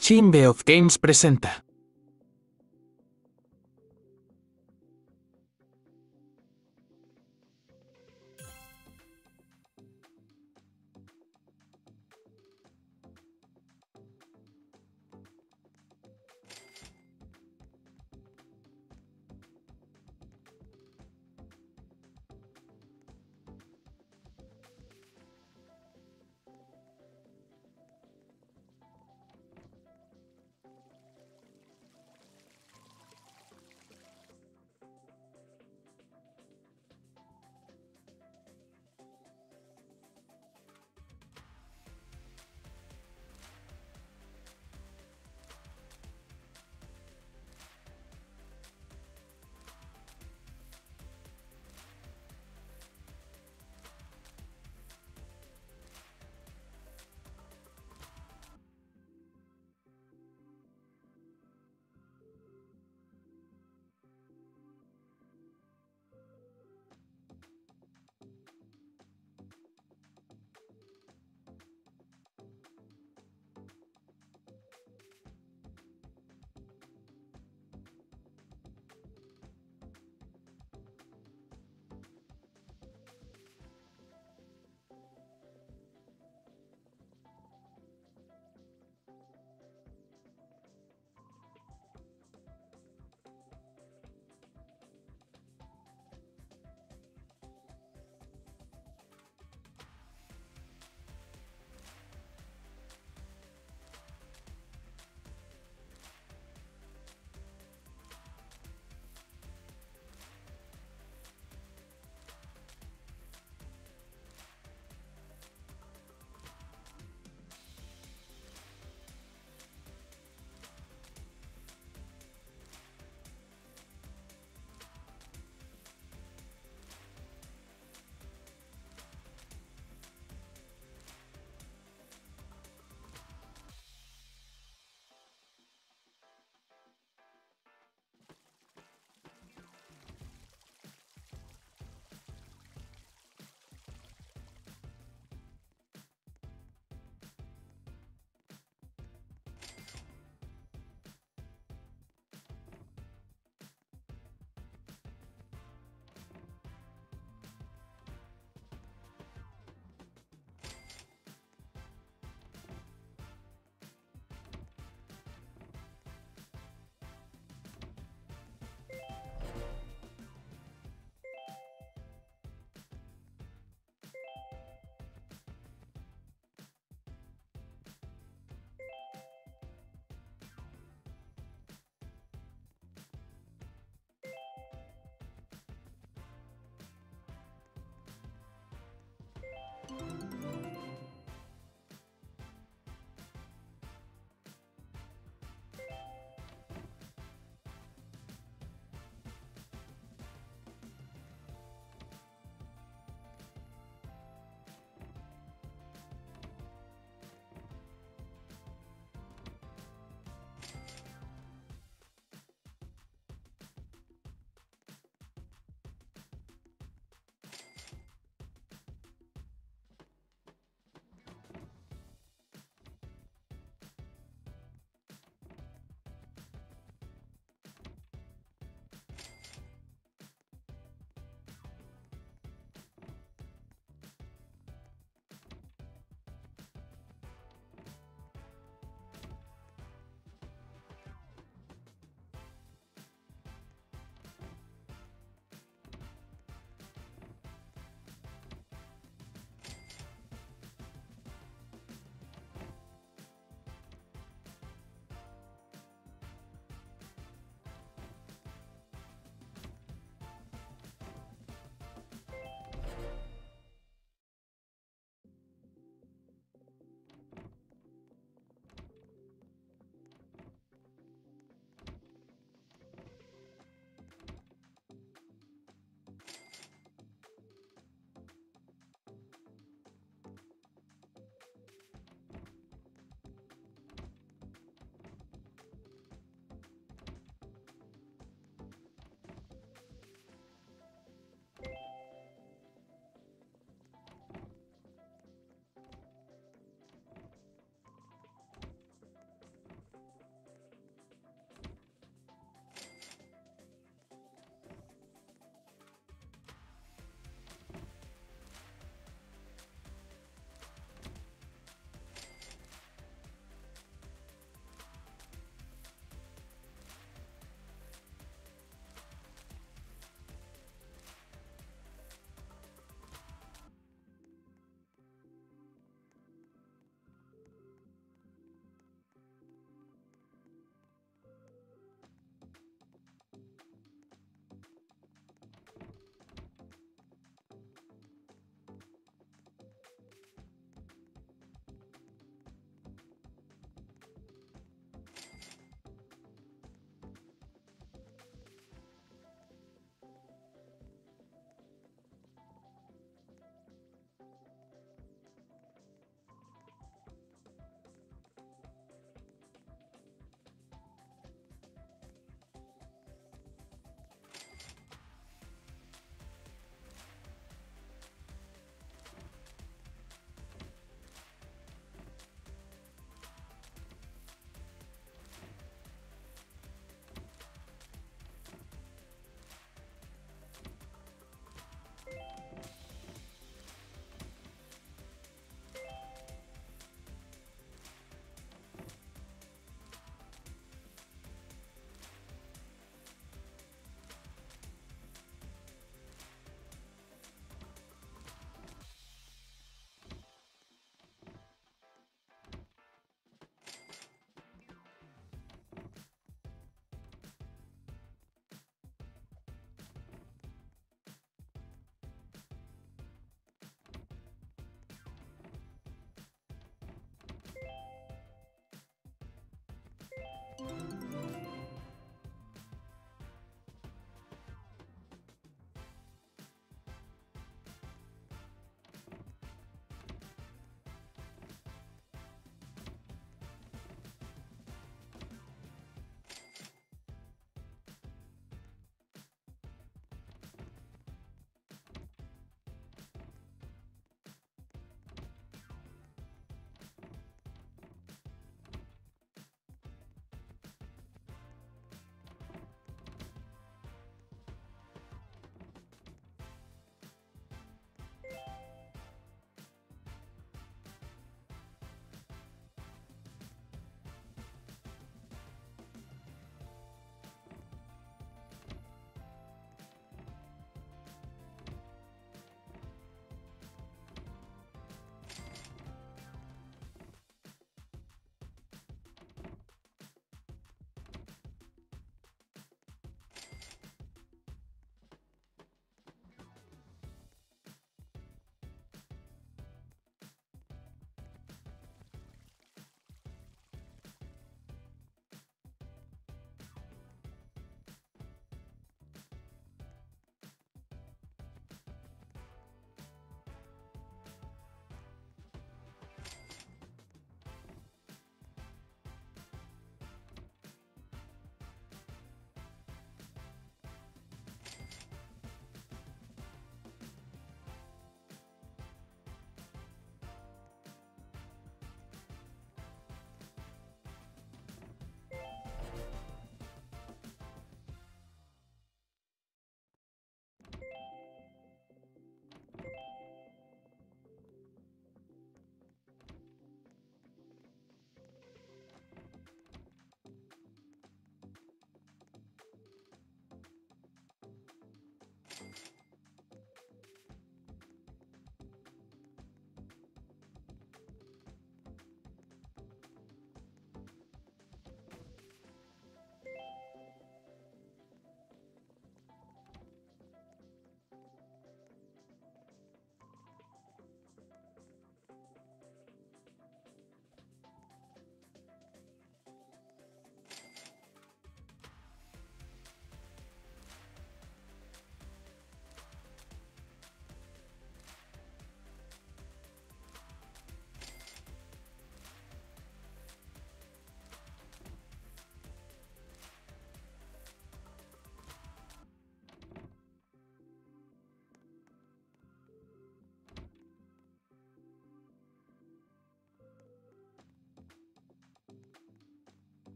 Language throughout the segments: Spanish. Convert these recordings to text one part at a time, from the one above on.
Chimbe of Games presenta.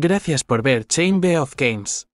Gracias por ver Chain of Games.